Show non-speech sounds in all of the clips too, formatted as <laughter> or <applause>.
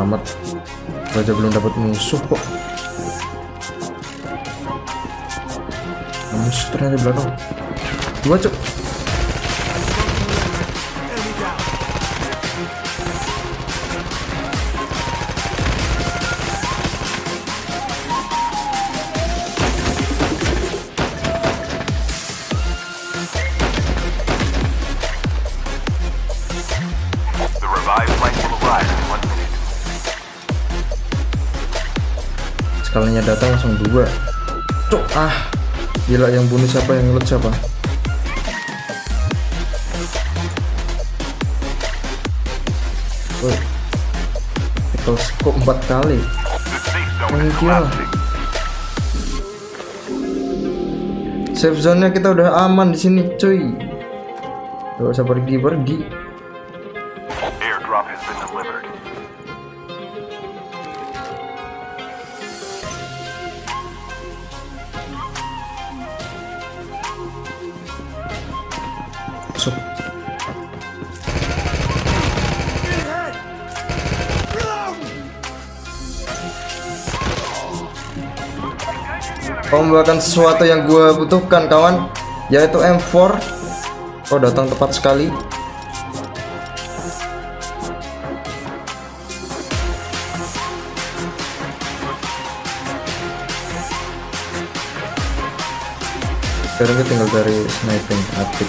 Amat. Gua aja belum dapat musuh kok. Musuh ternyata di belakang. Dua cuk. Sekalinya datang langsung dua. Cuk ah. Gila yang bunuh siapa yang ngelut siapa? Woi. Kita scope empat kali. You. collapsing. Safe zone-nya kita udah aman di sini, cuy. Gak usah pergi-pergi. Kau membawakan sesuatu yang gue butuhkan, kawan, yaitu M4. Oh, datang tepat sekali. Sekarang kita tinggal dari sniping aktif.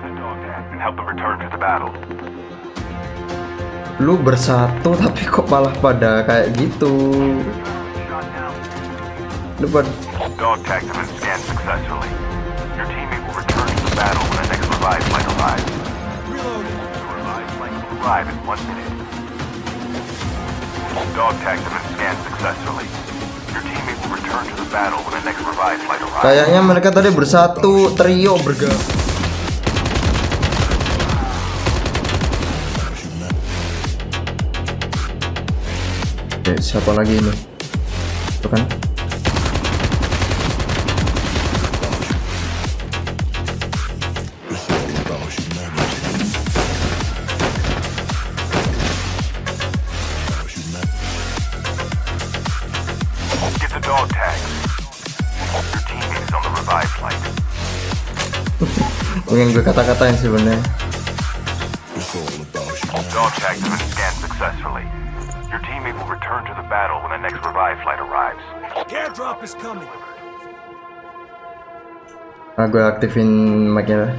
the dog tag and help them return to the battle. Lu bersatu <laughs> tapi kok malah pada kayak gitu. Lu pada Dog tags have been scanned successfully. Your teammate will return to the battle when the next revived flight arrives. Reloading. The revived flight will arrive in one minute. Dog tags have been scanned successfully. Your teammate will return to the battle when the next revived flight arrives. Kayaknya mereka tadi bersatu trio bergabung. Oke, siapa lagi ini? Itu kan? Mungkin gue kata-katain sebenarnya. Dog tags have been scanned successfully. Battle when the next revived flight arrives. Airdrop is coming. Nah, gue aktifin mic-nya.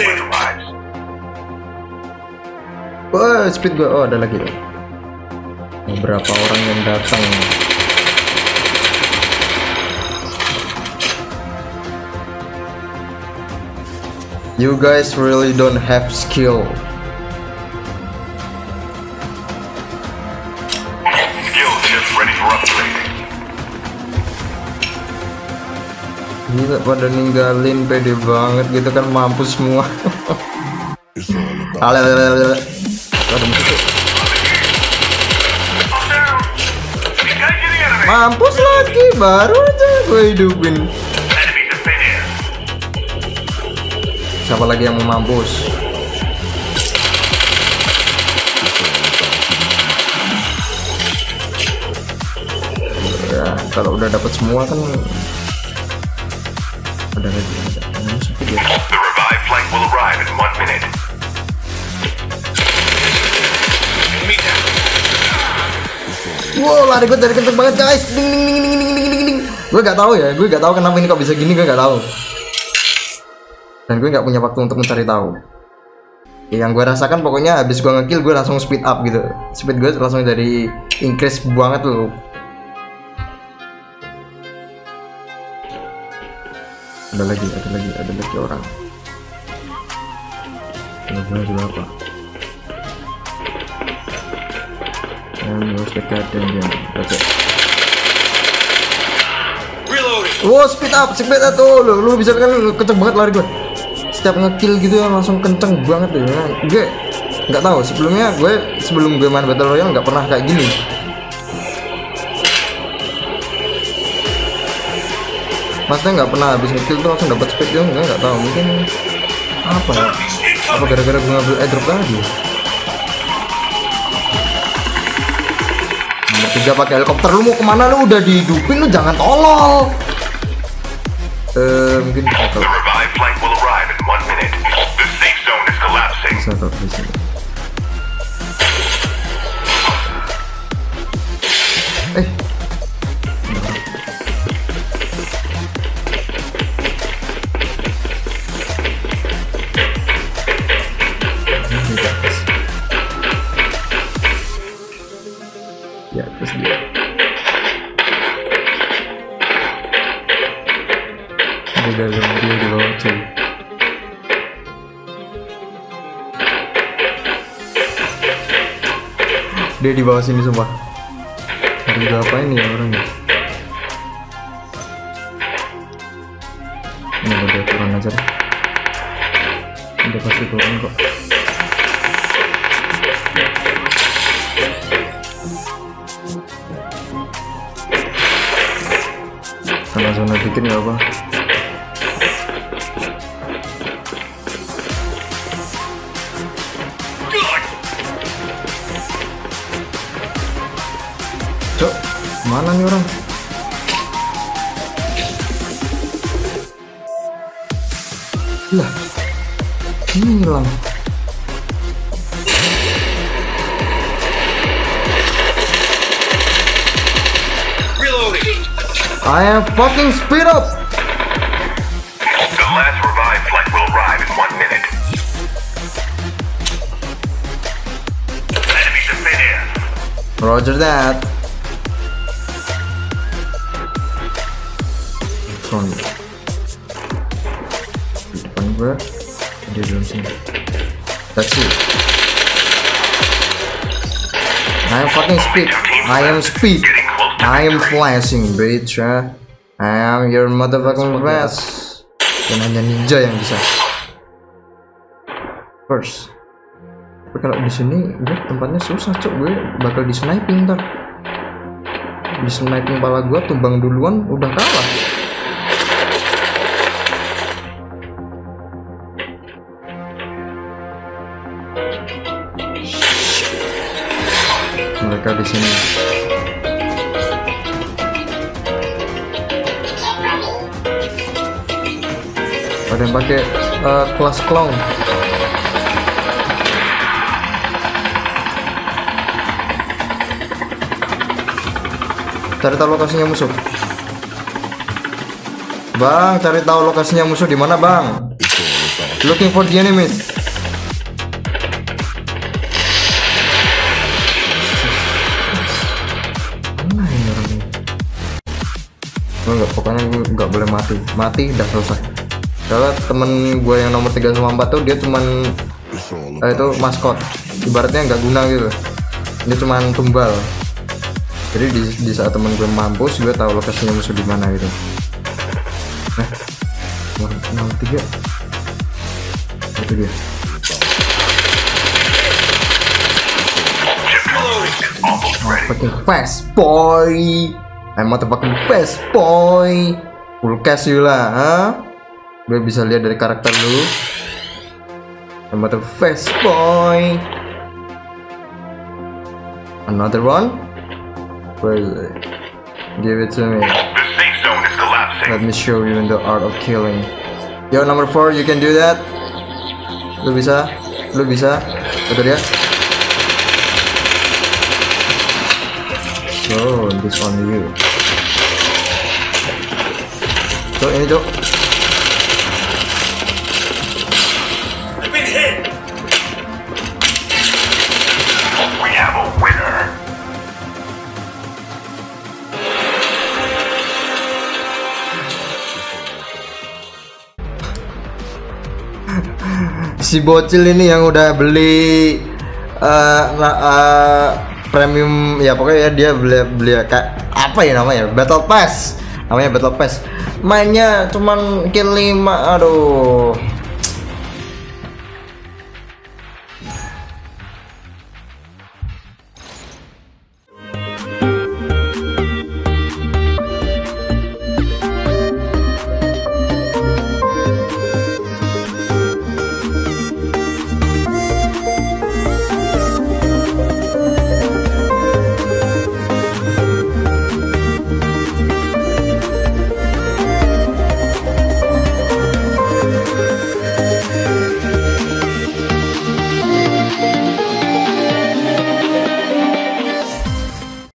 Arrives. Wah, speed gue. Oh, ada lagi. Beberapa orang yang datang. You guys really don't have skill. Gila pada ninggalin pede banget gitu kan mampus semua. Ale ale ale. Mampus lagi baru aja gue hidupin. siapa lagi yang mau mampus ya kalau udah dapat semua kan ada lagi ada Wow, lari gue dari kenceng banget guys. Ding ding ding ding ding ding ding. Gue gak tahu ya, gue gak tahu kenapa ini kok bisa gini, gue gak tahu dan gue nggak punya waktu untuk mencari tahu. Ya, yang gue rasakan pokoknya habis gue ngekill gue langsung speed up gitu. Speed gue langsung dari increase banget loh. Ada lagi ada lagi ada lagi orang. Gue juga apa? Goddamn game that's it Reloading. Wow speed up, speed up tuh, lu, lu bisa kan kenceng banget lari gue. Setiap ngekill gitu ya langsung kenceng banget deh. Nah, gue nggak tahu sebelumnya gue sebelum gue main battle royale nggak pernah kayak gini. Maksudnya nggak pernah habis ngekill tuh langsung dapat speed gitu nggak nggak tahu mungkin apa ya? Apa gara-gara gue ngambil airdrop tadi? Nomor tiga pakai helikopter lu mau ke mana lu udah dihidupin lu jangan tolol. Eh mungkin tahu. planet. The safe zone is collapsing. Shut up, listen. Hey. Dia di bawah sini sumpah. Hari berapa ini ya orangnya? Ini udah turun aja deh. Udah pasti turun kok. Karena zona bikin ya apa? Mana nih orang? Lah, ini hilang. Reloading. I am fucking speed up. The last revived flight will arrive in one minute. Enemies in midair. Roger that. Front. Di depan gue, dia dalam sini. That's it. I am fucking speed. I am speed. I am flashing, bitch. huh? I am your motherfucking best. Dan hanya ninja yang bisa. First. Tapi kalau di sini gue tempatnya susah cok gue bakal di sniping ntar. Di sniping pala gue tumbang duluan udah kalah. Mereka di sini. Ada yang pakai eh, kelas clown. Cari tahu lokasinya musuh. Bang, cari tahu lokasinya musuh di mana, Bang? Looking for the enemies. Gue nggak, pokoknya gue nggak boleh mati. Mati udah selesai. Soalnya temen gue yang nomor 3 sama 4 tuh dia cuman eh, itu maskot. Ibaratnya nggak guna gitu. Dia cuman tumbal jadi di, di saat temen gue mampus gue tahu lokasinya musuh di mana gitu nah nomor tiga itu dia fucking fast boy I'm motherfucking fast boy full cash you lah huh? gue bisa lihat dari karakter lu I'm mother fast boy another one Where is it? Give it to me. Let me show you the art of killing. Yo number four, you can do that. Lu bisa, lu bisa. Itu dia. So this on you. Cok ini cok. I've been hit. We have a winner. <laughs> Si bocil ini yang udah beli na- eh, premium ya pokoknya dia beli beli kayak apa ya namanya battle pass. Namanya battle pass. Mainnya cuman kill 5 aduh